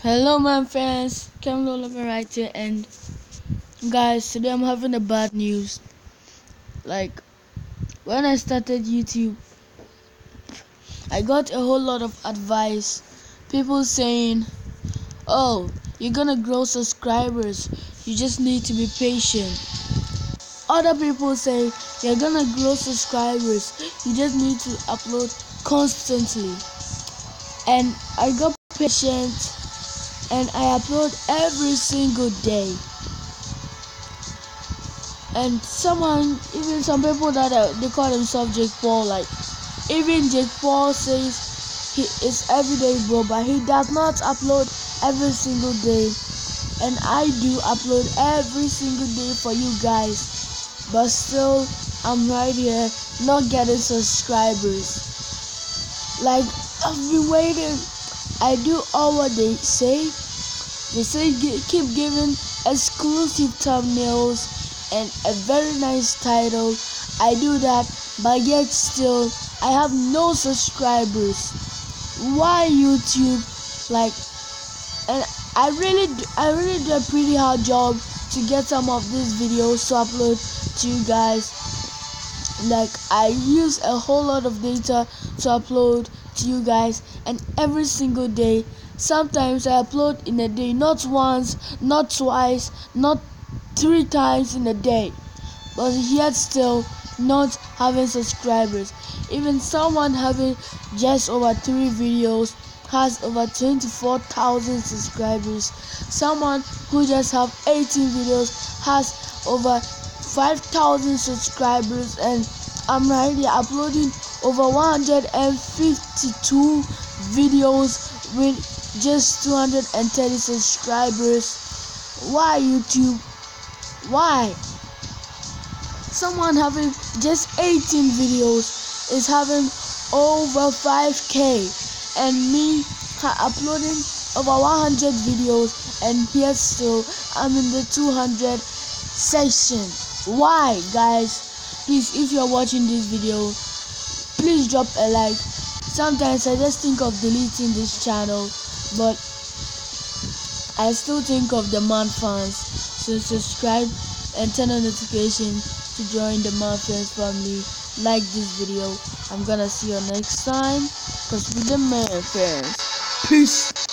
Hello, my fans. Kevin Oliver right here, and guys, today I'm having a bad news. Like, when I started YouTube, I got a whole lot of advice. People saying, "Oh, you're gonna grow subscribers. You just need to be patient." Other people say, "You're gonna grow subscribers. You just need to upload constantly." And I got patient and I upload every single day. And someone, even some people that are, they call themselves Jake Paul, like even Jake Paul says he is everyday bro, but he does not upload every single day. And I do upload every single day for you guys, but still I'm right here not getting subscribers. Like I've been waiting I do all what they say. They say keep giving exclusive thumbnails and a very nice title. I do that, but yet still I have no subscribers. Why YouTube? Like, and I really, do, I really do a pretty hard job to get some of these videos to upload to you guys. Like, I use a whole lot of data to upload to you guys and every single day. Sometimes i upload in a day not once not twice not three times in a day. But yet still not having subscribers. Even someone having just over three videos has over 24,000 subscribers. Someone who just have 18 videos has over 5,000 subscribers. And I'm right here uploading over 152 videos with just 230 subscribers. Why YouTube? Why? Someone having just 18 videos is having over 5k and me uploading over 100 videos and here still I'm in the 200 section. Why guys? Please if you're watching this video please drop a like sometimes i just think of deleting this channel but i still think of the man fans. So subscribe and turn on notifications to join the man fans family. Like this video. I'm gonna see you next time. Because with the man fans. Peace